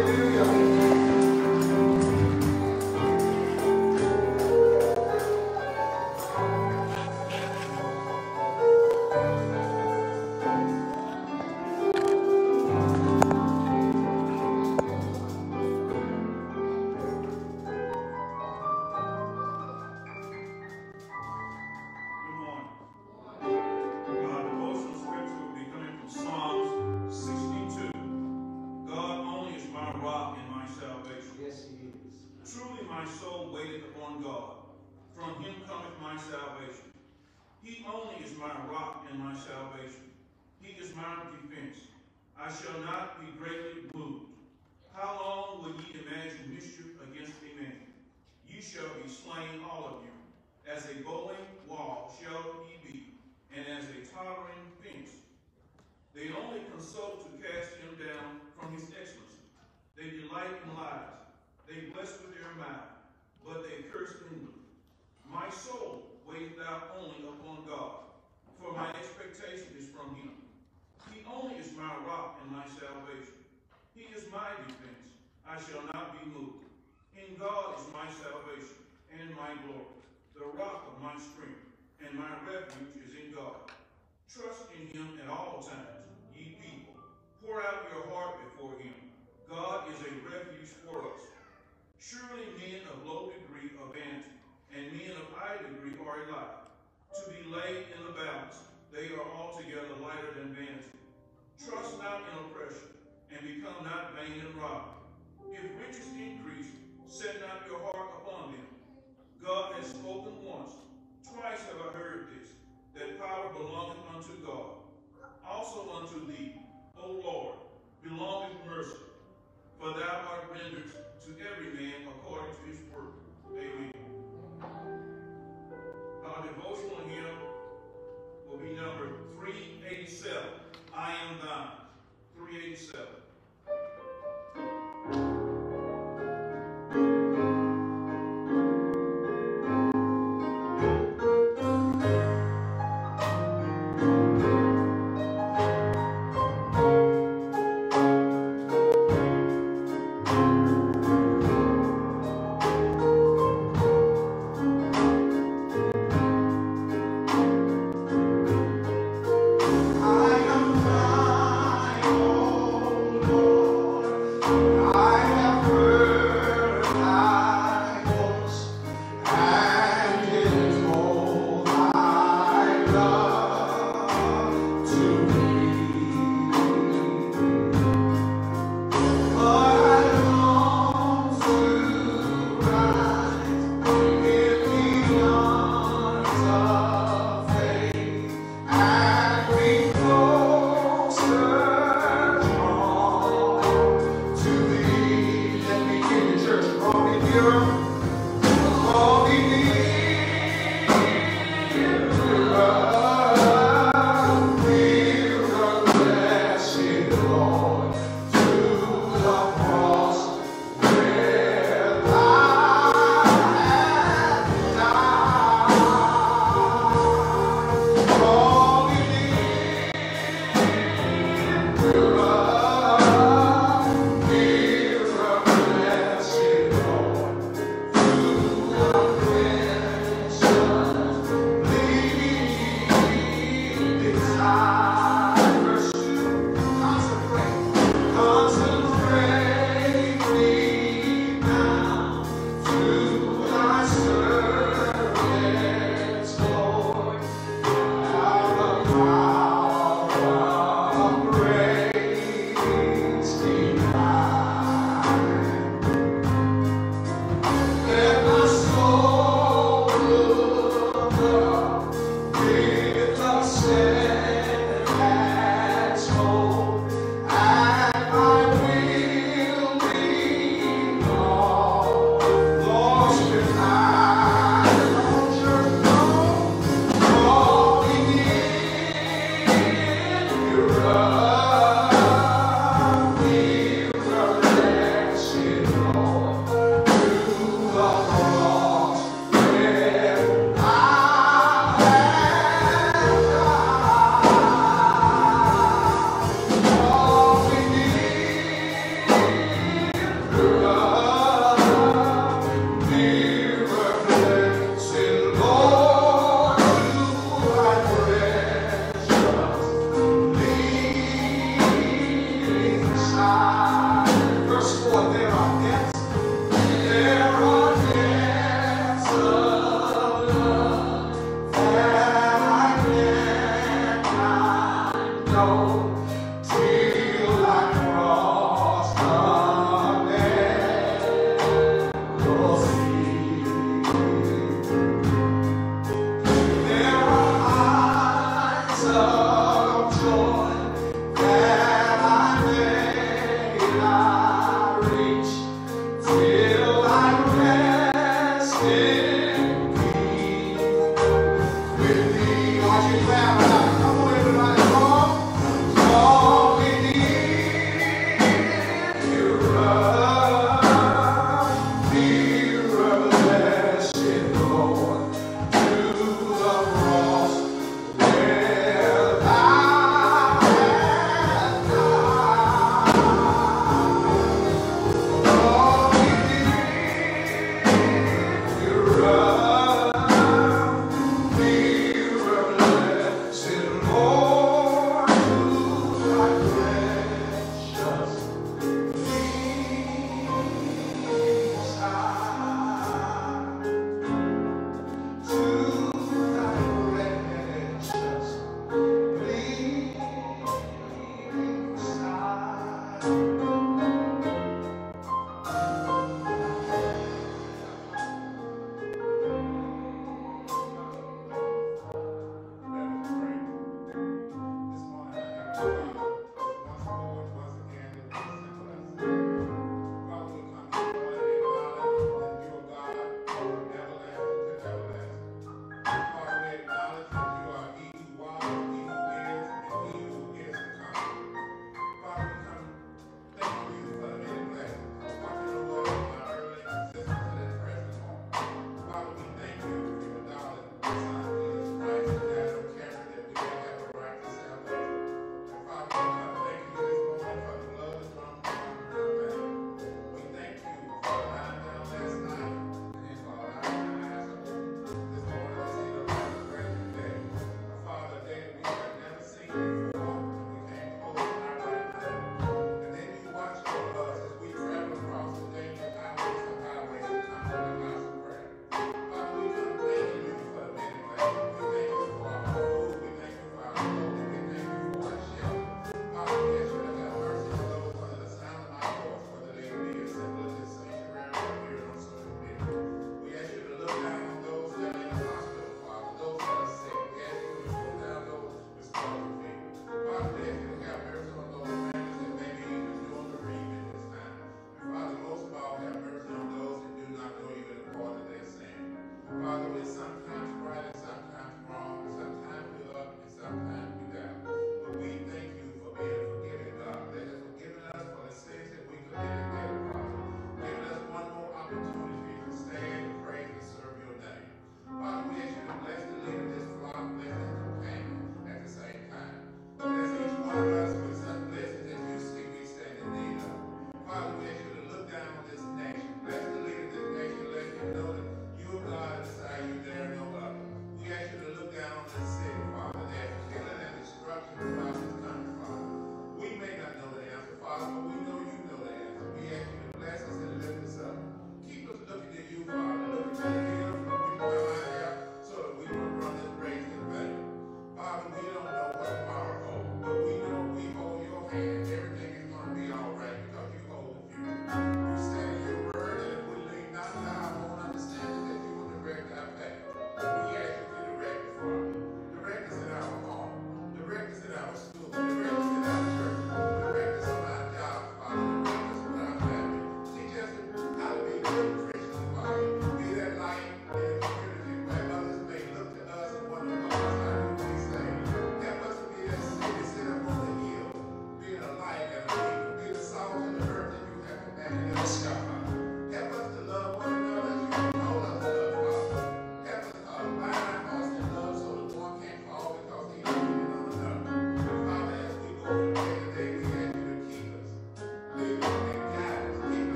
Hallelujah.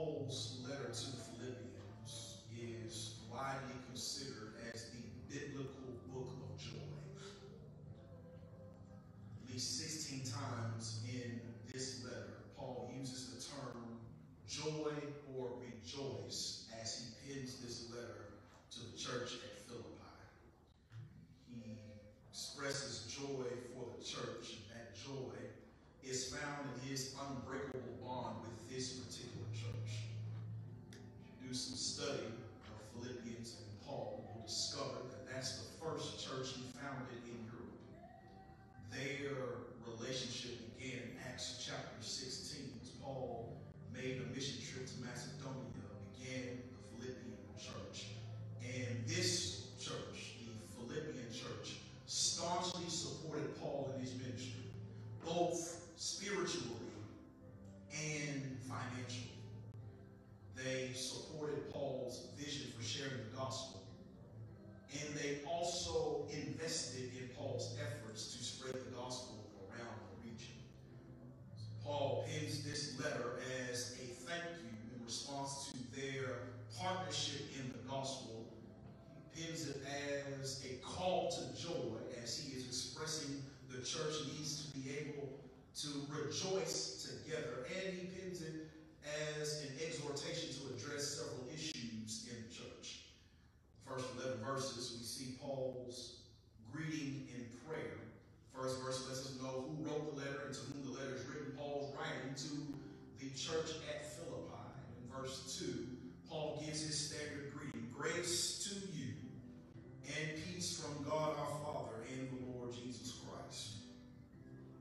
Holes. church at Philippi. In verse 2, Paul gives his standard greeting Grace to you and peace from God our Father and the Lord Jesus Christ.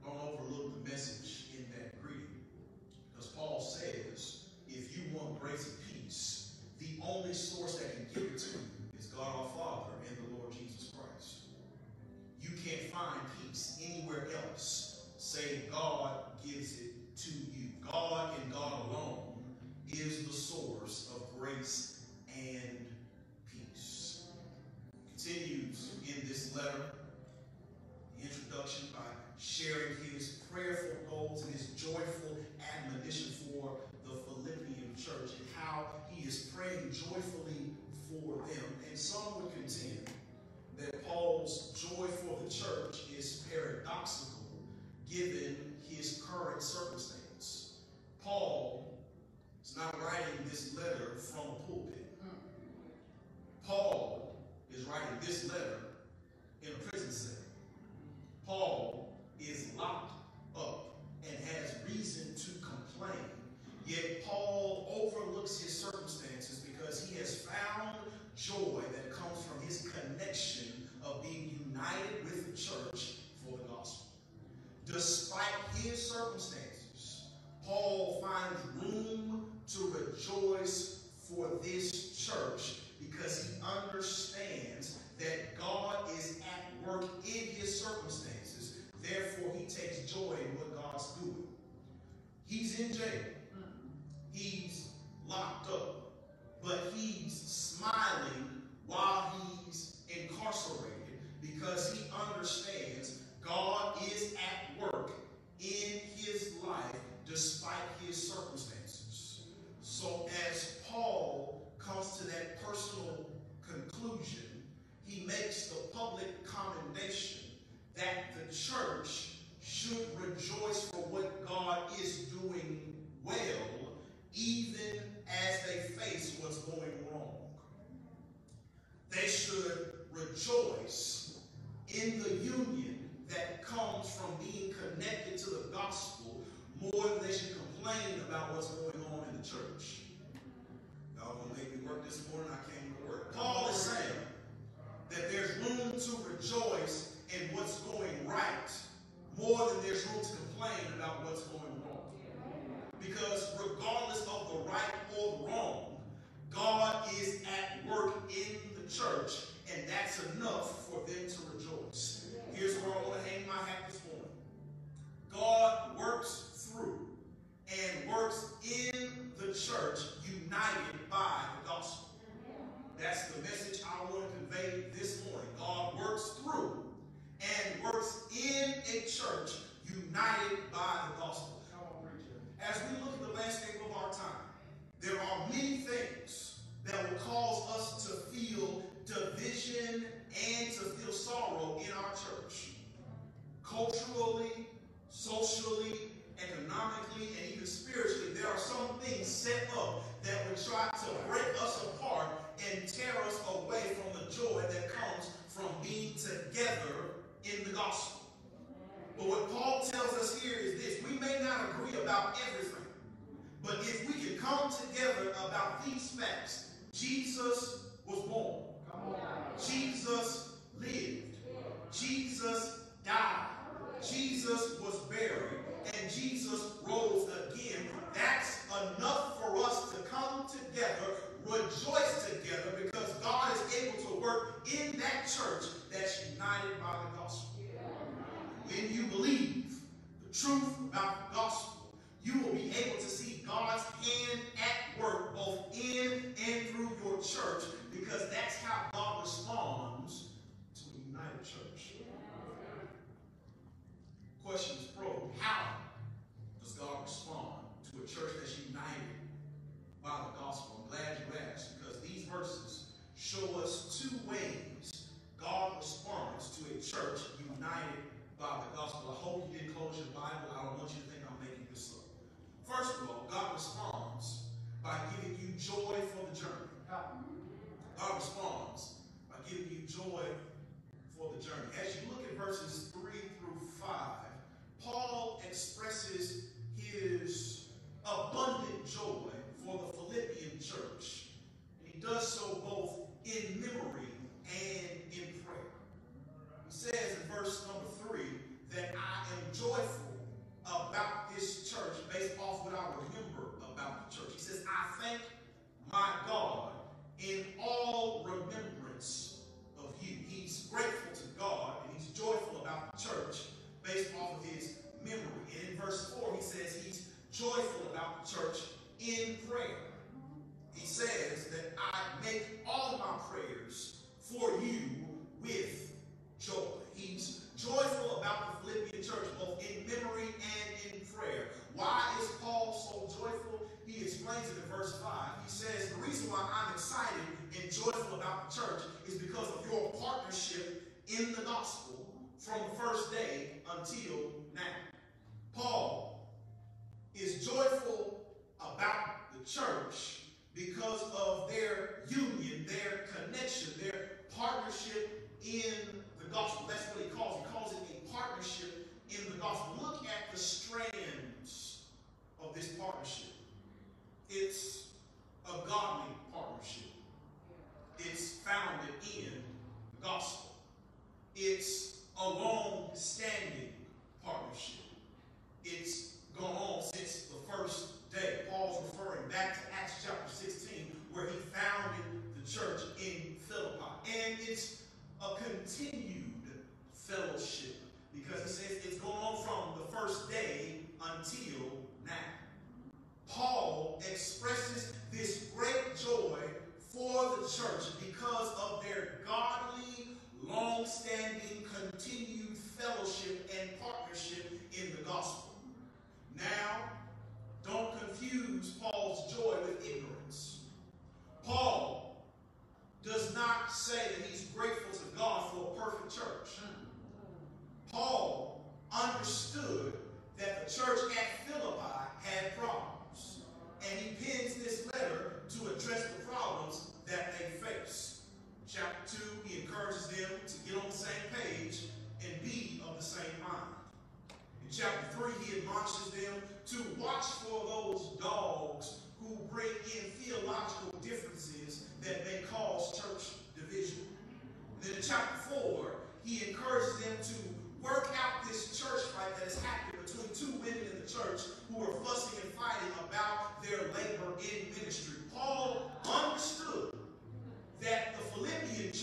Don't overlook the message in that greeting. Because Paul says, if you want grace and peace, the only source that sharing work this morning? I came to work. Paul is saying that there's room to rejoice in what's going right more than there's room to complain about what's going wrong. Because regardless of the right or wrong, God is at work in the church, and that's enough for them to rejoice. Here's where I want to hang my hat this morning. God works through and works in the church united by the gospel. That's the message I want to convey this morning. God works through and works in a church united by the gospel. As we look at the landscape of our time, there are many things that will cause us to feel division and to feel sorrow in our church. Culturally, socially, economically, and even spiritually, there are some things set up that will try to break us apart and tear us away from the joy that comes from being together in the gospel. But what Paul tells us here is this. We may not agree about everything, but if we can come together about these facts, Jesus was born, Jesus lived, Jesus died, Jesus was buried, and Jesus rose again. That's enough for us to come together, rejoice together, because God is able to work in that church that's united by the gospel. When you believe the truth about the gospel, you will be able to see God's hand at work both in and through your church because that's how God responds to a united church. Question is probed how does God respond to a church that's united by the gospel? I'm glad you asked because these verses show us two ways God responds to a church united by the gospel. I hope you didn't close your Bible. I don't want you to think I'm making this up. First of all, God responds by giving you joy for the journey. God responds by giving you joy for the journey. As you look at verses 3 through 5, Paul expresses his abundant joy for the Philippian church. And he does so both in memory and in prayer. He says in verse number 3 that I am joyful about this church based off what I remember about the church. He says, I thank my God in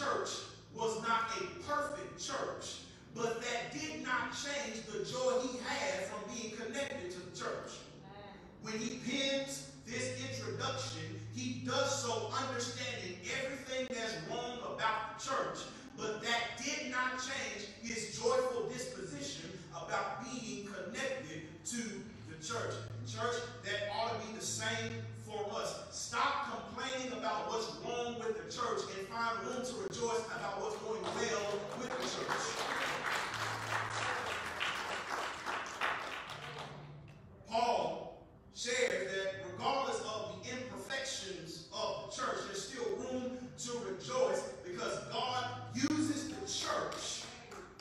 church was not a perfect church, but that did not change the joy he had from being connected to the church. When he pins this introduction, he does so understanding everything that's wrong about the church, but that did not change his joyful disposition about being connected to the church. Church, that ought to be the same for us. Stop complaining about what's wrong with the church and find room to rejoice about what's going well with the church. Paul shares that regardless of the imperfections of the church, there's still room to rejoice because God uses the church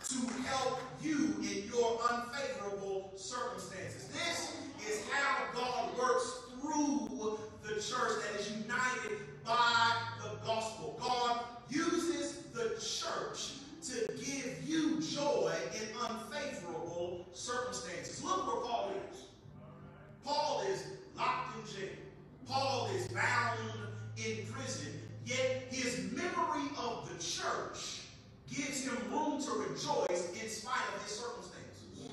to help you in your unfavorable circumstances. This is how God works through the church that is united by the gospel. God uses the church to give you joy in unfavorable circumstances. Look where Paul is. Paul is locked in jail. Paul is bound in prison. Yet his memory of the church gives him room to rejoice in spite of his circumstances.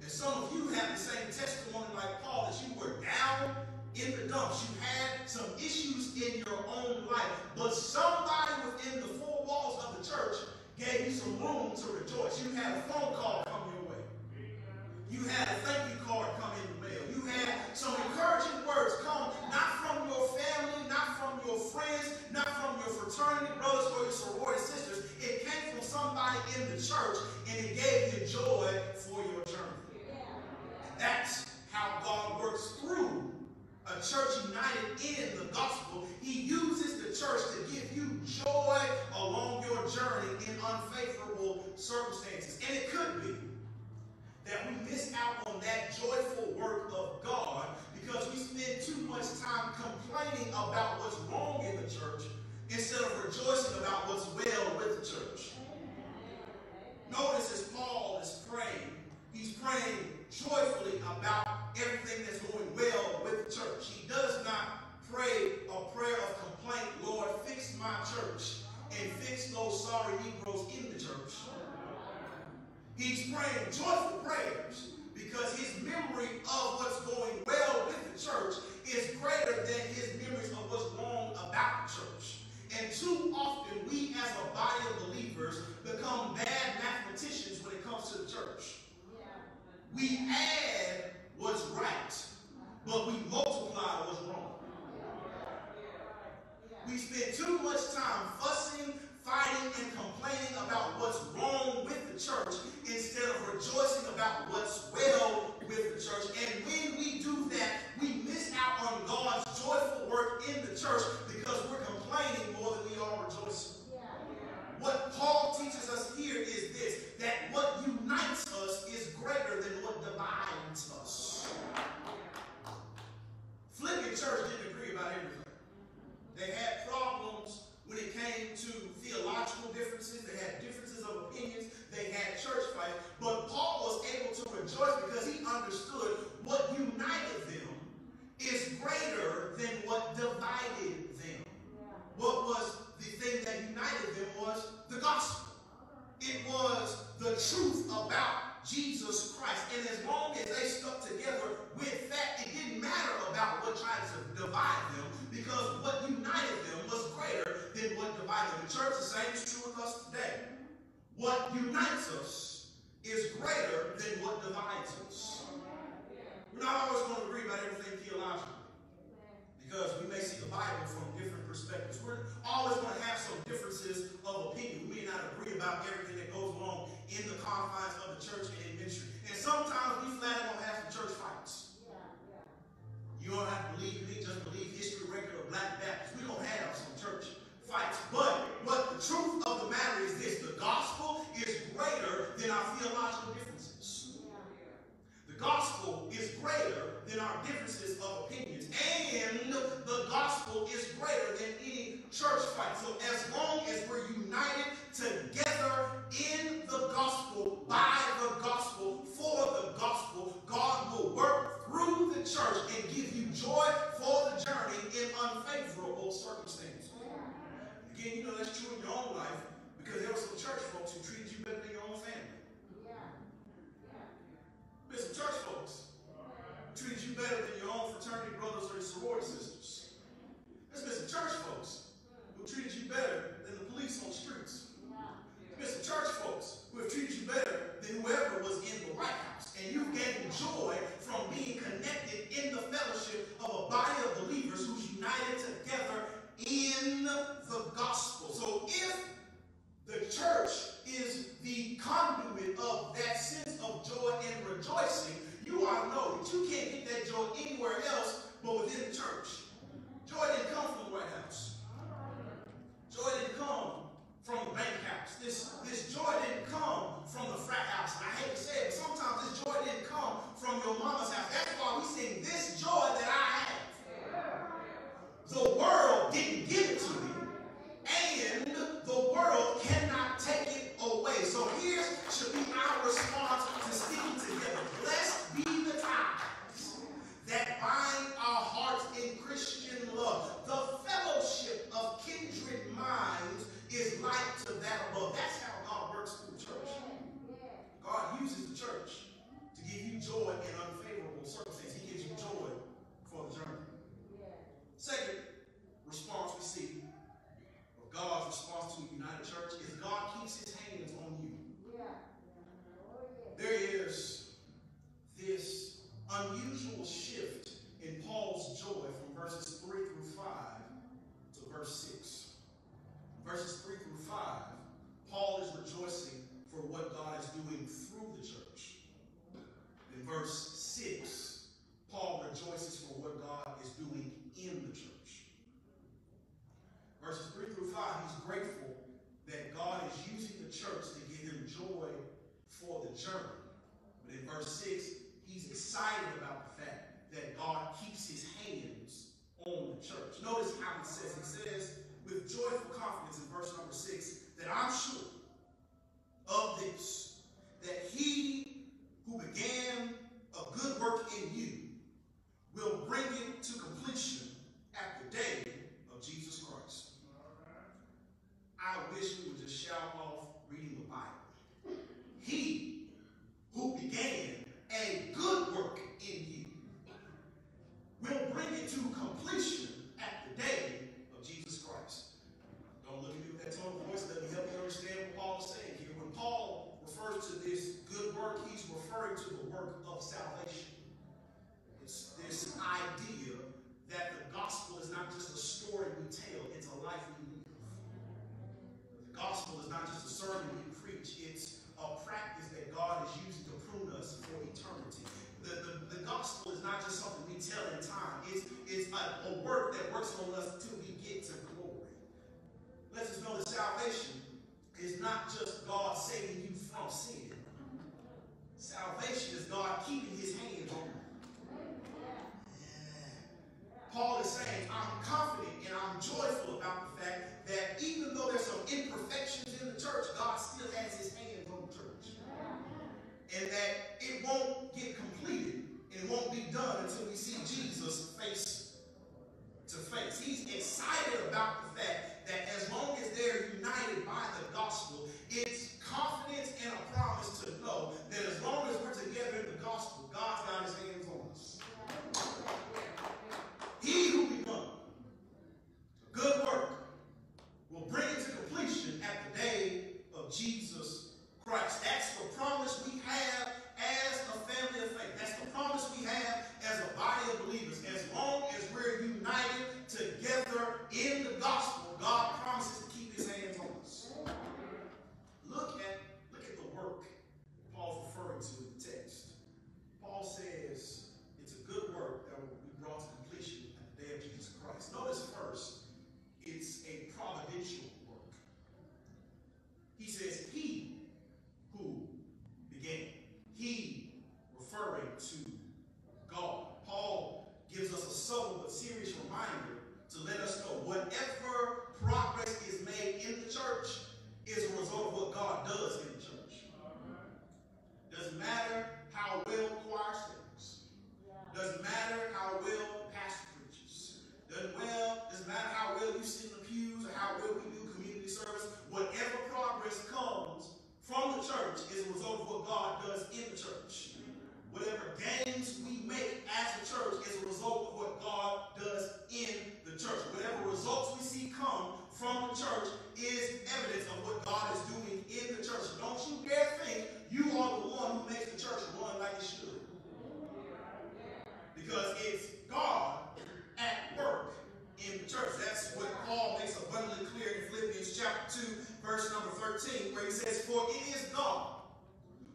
And some of you have the same testimony like Paul that you were down in the dumps. You had some issues in your own life, but somebody within the four walls of the church gave you some room to rejoice. You had a phone call come your way. You had a thank you card come in the mail. You had some encouraging words come not from your family, not from your friends, not from your fraternity brothers or your sorority sisters. It came from somebody in the church and it gave you joy for your journey. That's how God works through a church united in the gospel, he uses the church to give you joy along your journey in unfavorable circumstances. And it could be that we miss out on that joyful work of God because we spend too much time complaining about what's wrong in the church instead of rejoicing about what's well with the church. Notice as Paul is praying, he's praying joyfully about everything that's going well with the church. He does not pray a prayer of complaint, Lord, fix my church and fix those sorry Negroes in the church. He's praying joyful prayers because his memory of what's going well with the church is greater than his memories of what's wrong about the church. And too often we as a body of believers become bad mathematicians when it comes to the church. We add what's right, but we multiply what's wrong. We spend too much time fussing, fighting, and complaining about what's wrong with the church instead of rejoicing about what's well with the church. And when we do that, we miss out on God's joyful work in the church because we're complaining more than we are rejoicing. What Paul teaches us here is this that what unites us is greater than what divides us. Philippian church didn't agree about everything. They had problems when it came to theological differences, they had differences of opinions, they had church fights, but Paul was able to rejoice because he understood what united them is greater than what divided them. What was the thing that united them was the gospel. It was the truth about Jesus Christ. And as long as they stuck together with that, it didn't matter about what tried to divide them because what united them was greater than what divided them. The church, the same is true with us today. What unites us is greater than what divides us. We're not always going to agree about everything theologically because we may see the Bible from different perspectives. We're always going to have some differences of opinion. We may not agree about everything that goes along in the confines of the church and in ministry. And sometimes we flat out have some church fights. You don't have to believe me, just believe history record of black Baptists. We don't have some church fights. But what the truth of the matter is this the gospel is greater than our theological differences. The gospel is greater than our differences of opinions. And the gospel is greater than any church fight. So as long as we're united together in the gospel, by the gospel, for the gospel, God will work through the church and give you joy for the journey in unfavorable circumstances. Again, you know that's true in your own life because there were some church folks who treated you better than your own family. Yeah. There's some church folks who treated you better than your own fraternity brothers or your sorority sisters. There's been some church folks who treated you better than the police on the streets. There's some church folks who have treated you better than whoever was in the White House. And you've gained joy from being connected in the fellowship of a body of believers who's united together in the gospel. So if the church is the conduit of that sense of joy and rejoicing. You ought to know that you can't get that joy anywhere else but within the church. Joy didn't come from the White House. Joy didn't come from the bank house. This, this joy didn't come from the frat house. And I hate to say it, but sometimes this joy didn't come from your mama's house. That's why we sing this joy that I have. The world didn't give it to me and the world cannot take it away. So here should be our response to sticking together. Blessed be the ties that bind our hearts in Christian love. The fellowship of kindred minds is like to that above. That's how God works through the church. God uses the church to give you joy in unfavorable circumstances. He gives you joy for the journey. Second response we see of God's response to united church is God keeps his hands on you. There is this unusual shift in Paul's joy from verses 3 through 5 to verse 6. Verses 3 through 5, Paul is rejoicing for what God is doing through the church. In verse 6, Paul rejoices for what God is doing in the church. Verses 3 through 5, he's grateful that God is using the church to give him joy for the journey. But in verse 6, he's excited about the fact that God keeps his hands on the church. Notice how he says, he says with joyful confidence in verse number 6, that I'm sure of this, that he who began a good work in you will bring it to completion at the day of Jesus Christ. I wish we would just shout church is a result of what God does in the church. Whatever gains we make as a church is a result of what God does in the church. Whatever results we see come from the church is evidence of what God is doing in the church. Don't you dare think you are the one who makes the church run like it should. Because it's God at work in the church. That's what Paul makes abundantly clear in Philippians chapter 2, verse number 13, where he says, For it is God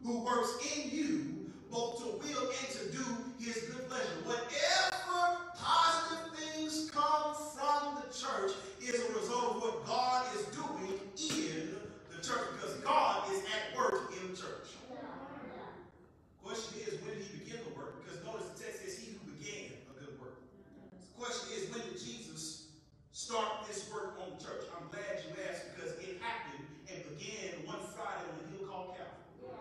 who works in you both to will and to do his good pleasure. Whatever positive things come from the church is a result of what God is doing in the church because God is at work in the church. Question is, when did he begin the work? Because notice the text says he who began a good work. The question is, when did Jesus start this work on church? I'm glad you asked because it happened and began one Friday on the hill called Calvary.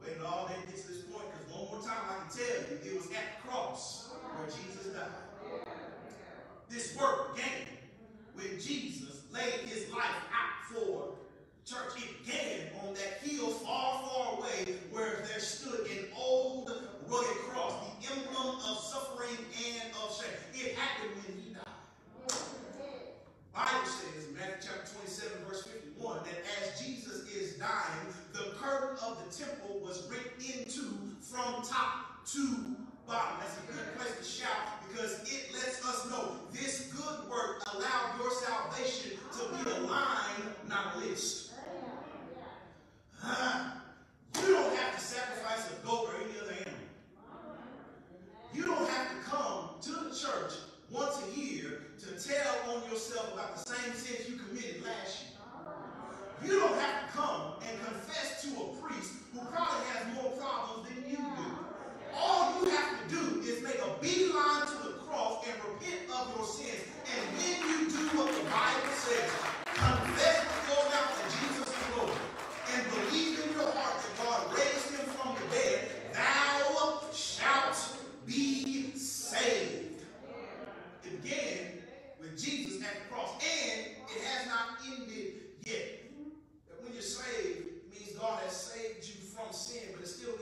Wait all day to to this point because one more time I can tell you it was at the cross where Jesus died. This work began when Jesus laid his life out for church. It began on that hill far, far away where there stood an old rugged cross, the emblem of suffering and of shame. It happened when. Bible says Matthew chapter 27, verse 51, that as Jesus is dying, the curtain of the temple was ripped into from top to bottom. That's a good place to shout because it lets us know this good work allowed your salvation to be a line, not a list. Uh, you don't have to sacrifice a goat or any other animal. You don't have to come to the church once a year to tell on yourself about the same sins you committed last year. You don't have to come and confess to a priest who probably has more problems than you do. All you have to do is make a beeline to the cross and repent of your sins. And when you do what the Bible says, confess with your mouth that Jesus is Lord, and believe in your heart that God raised him from the dead, thou shalt be saved. Began with Jesus at the cross, and it has not ended yet. That when you're saved, it means God has saved you from sin, but it still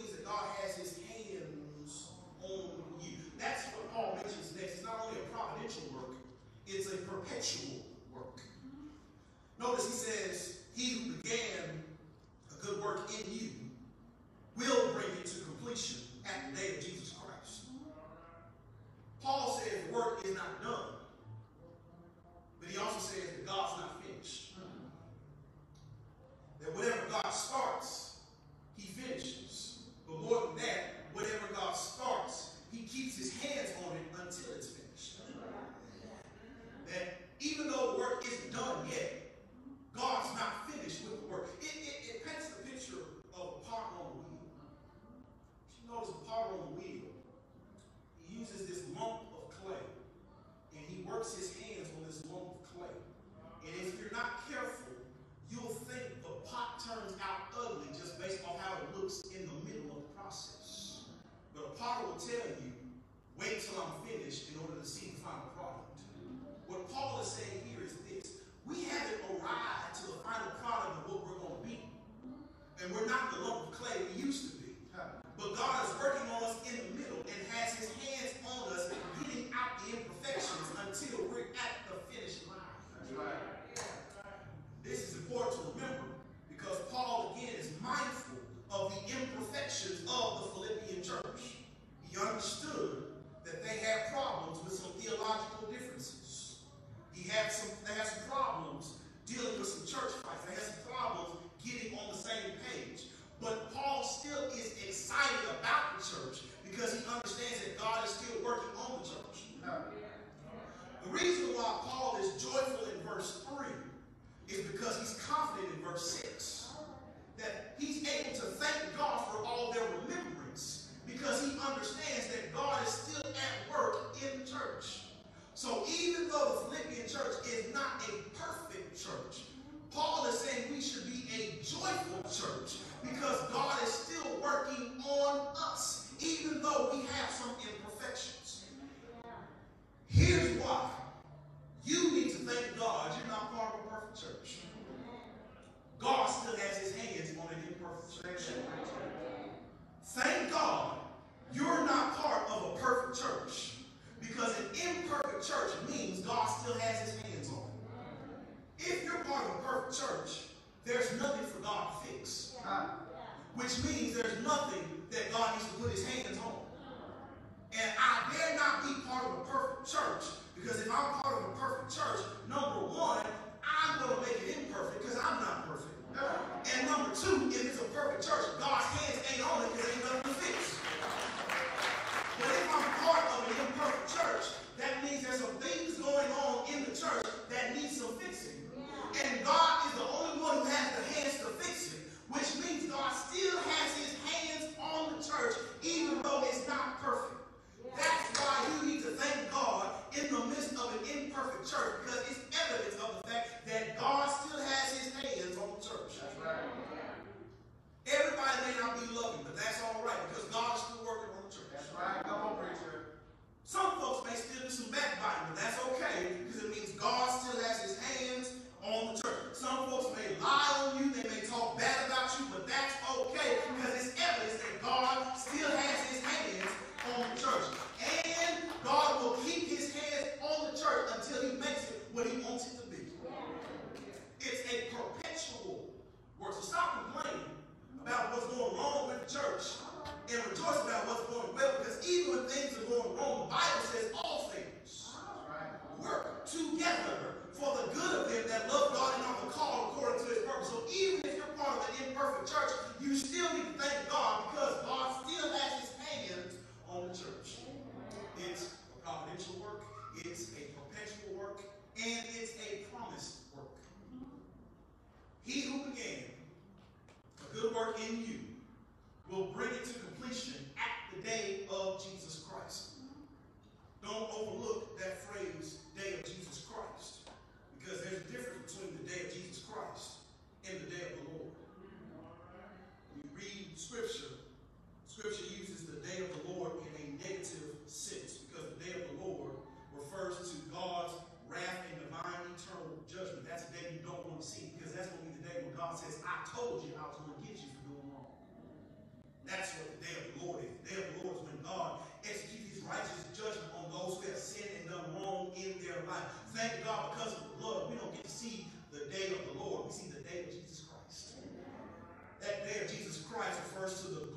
church. Thank God because of the blood, we don't get to see the day of the Lord. We see the day of Jesus Christ. That day of Jesus Christ refers to the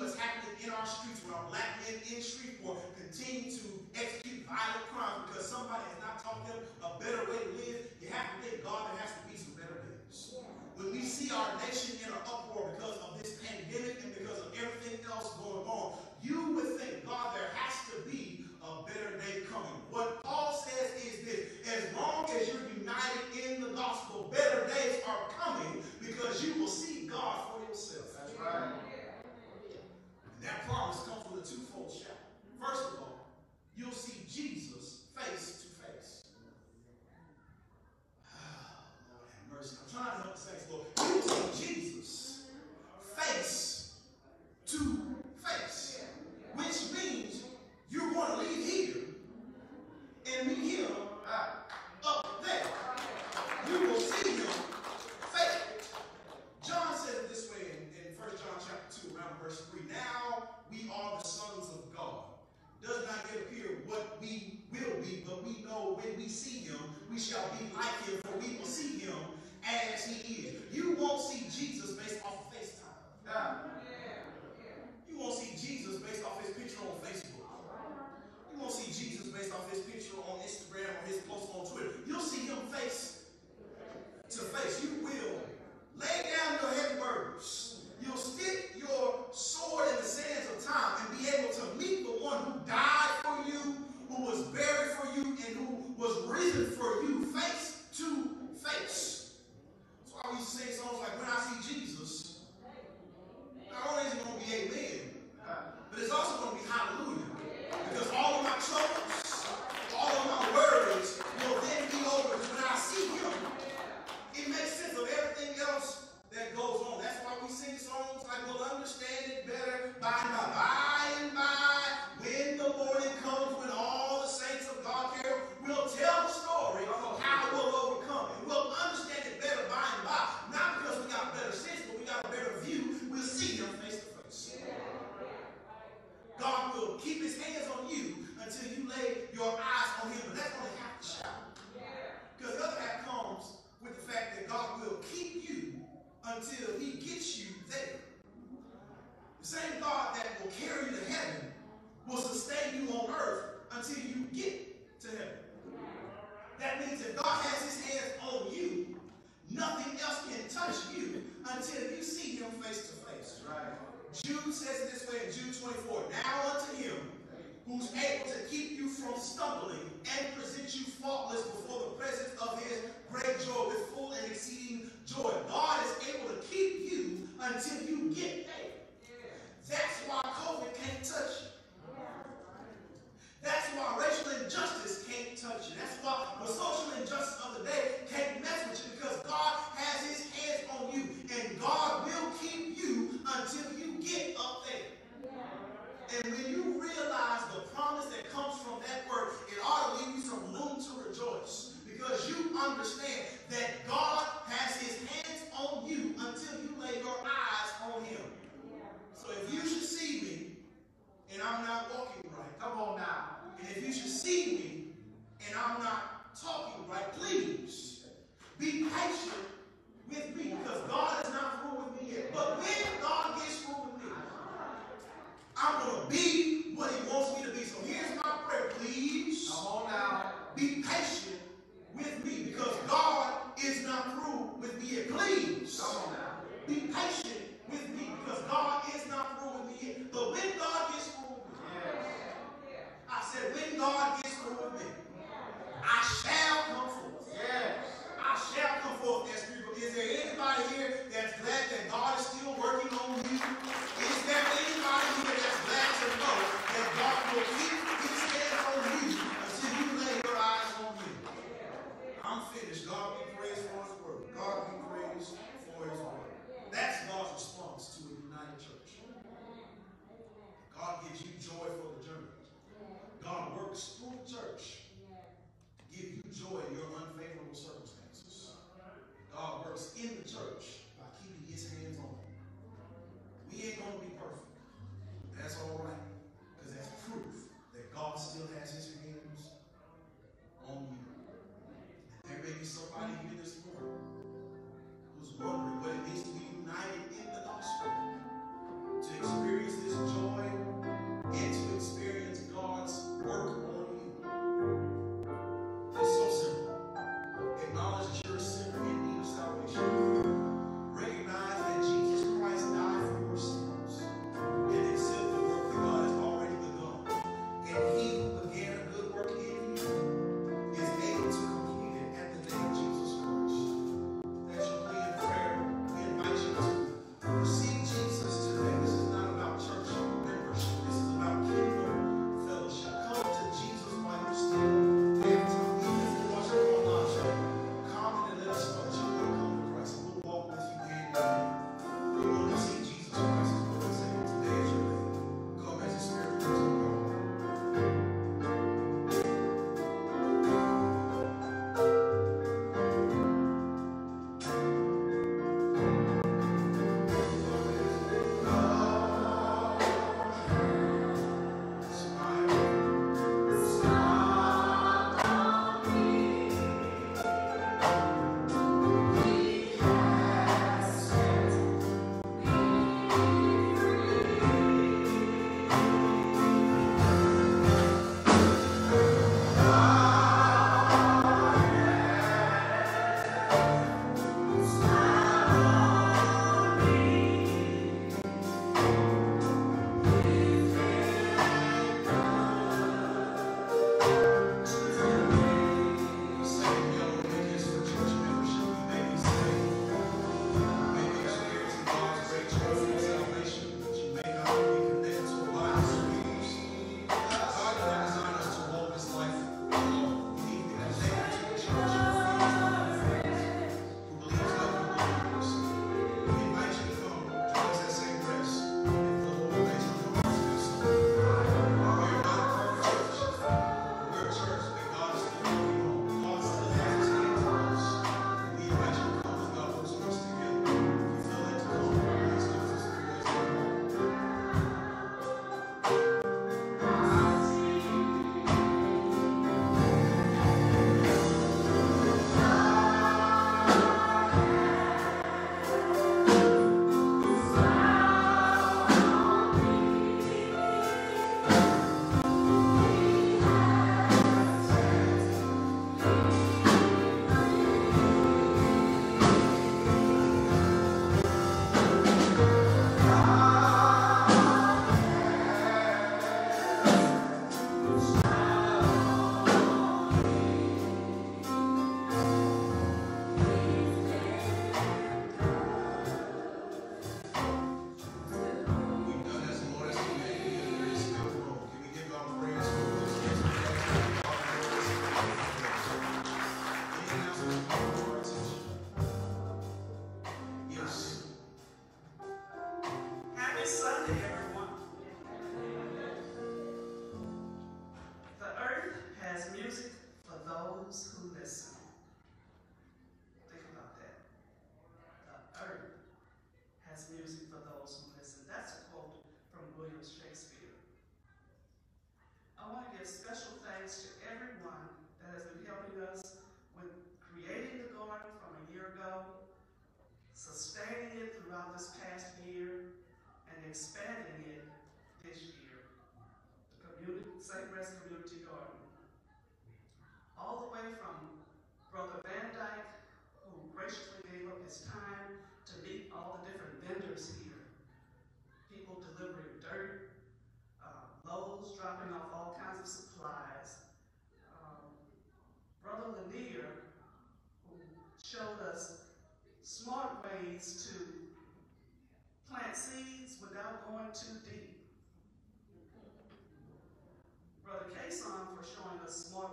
what's happening in our streets when our black men in Shreveport continue to execute violent crimes because somebody has not taught them a better way to live, you have to think God there has to be some better ways. Yeah. When we see our nation in an uproar because of this pandemic and because of everything else going on, you would think, God, there has to be a better day coming. What Paul says is this as long as you're united in the gospel, better days are coming because you will see God for yourself. That's right that promise comes with a twofold shout. First of all, you'll see Jesus face to face. Ah, Lord have mercy. I'm trying to help the saints, Lord. You'll see Jesus face to face, which means you're going to leave here and meet him right, up there. You will see him face. John says sons of God does not yet appear what we will be, but we know when we see him, we shall be like him, for we will see him as he is. You won't see Jesus based off of FaceTime. Yeah, yeah. You won't see Jesus based off his picture on Facebook. You won't see Jesus based off his picture on Instagram or his post on Twitter. You'll see him face to face. You will lay down your heavy burdens you'll stick your sword in the sands of time and be able to meet the one who died for you, who was buried for you, and who was risen for you face to face. That's why we sing songs like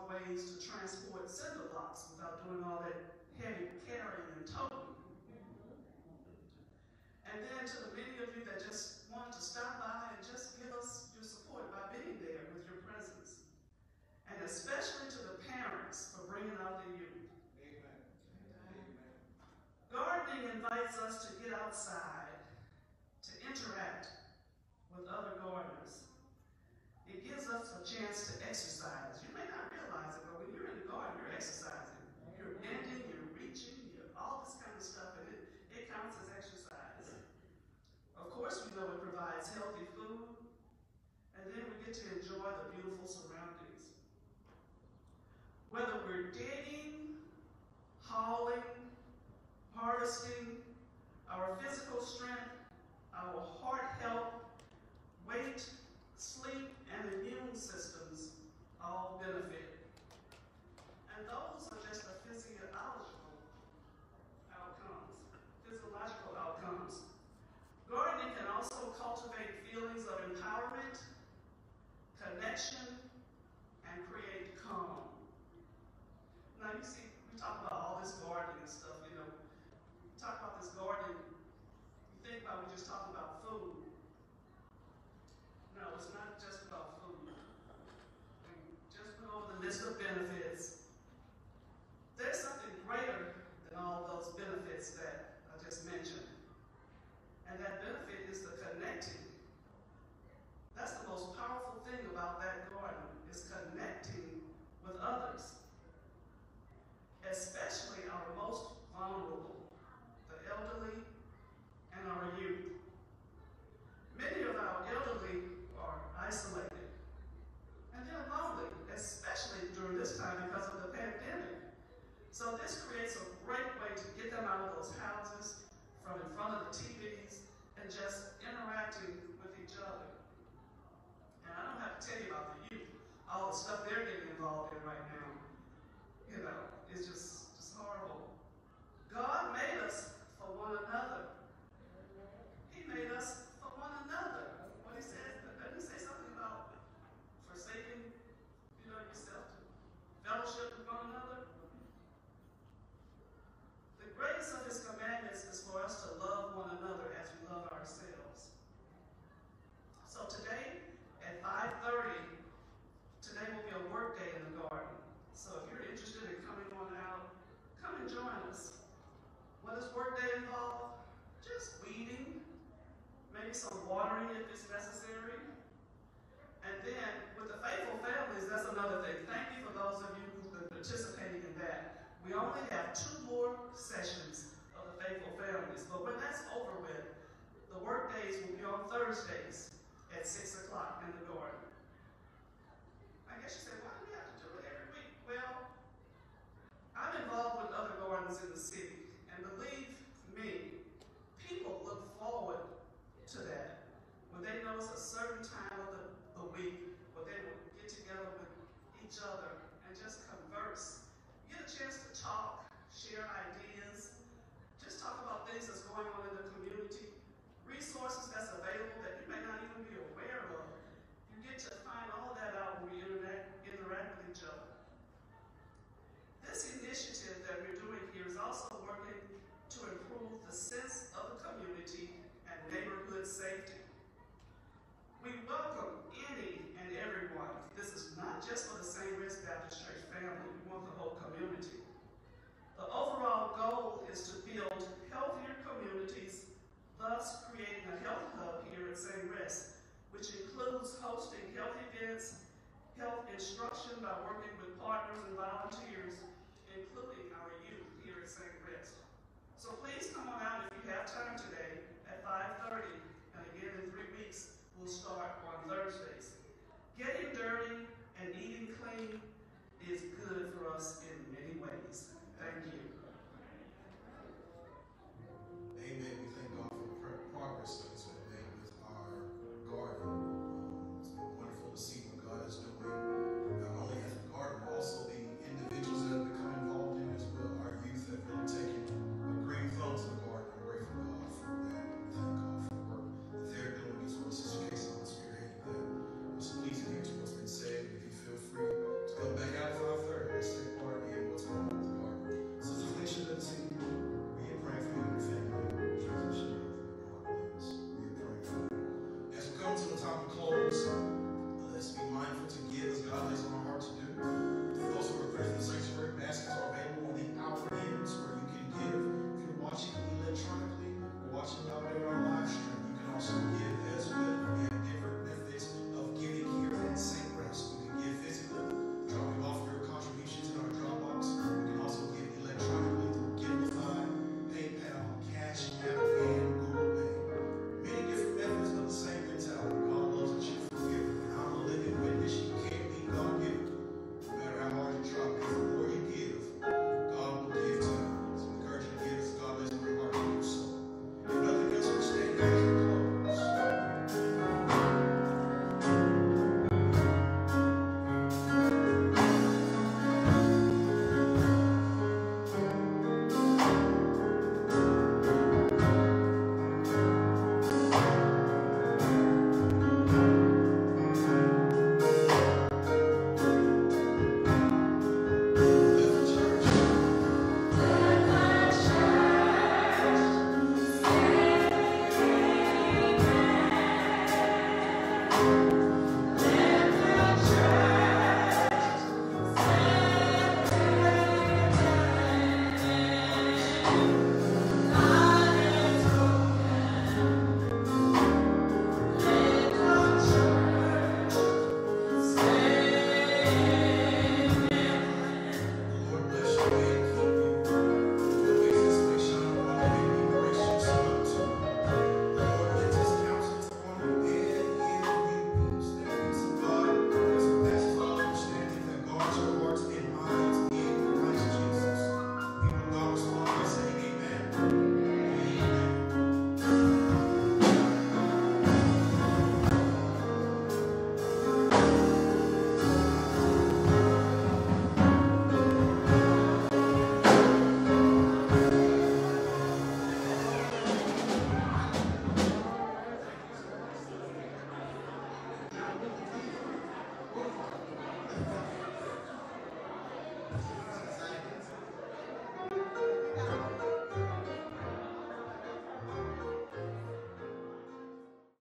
ways to transport cinder blocks without doing all that heavy carrying and toting, And then to the many of you that just wanted to stop by and just give us your support by being there with your presence. And especially to the parents for bringing out the youth. Amen. Amen. Gardening invites us to get outside, to interact with other gardeners. It gives us a chance to exercise harvesting, our physical strength, our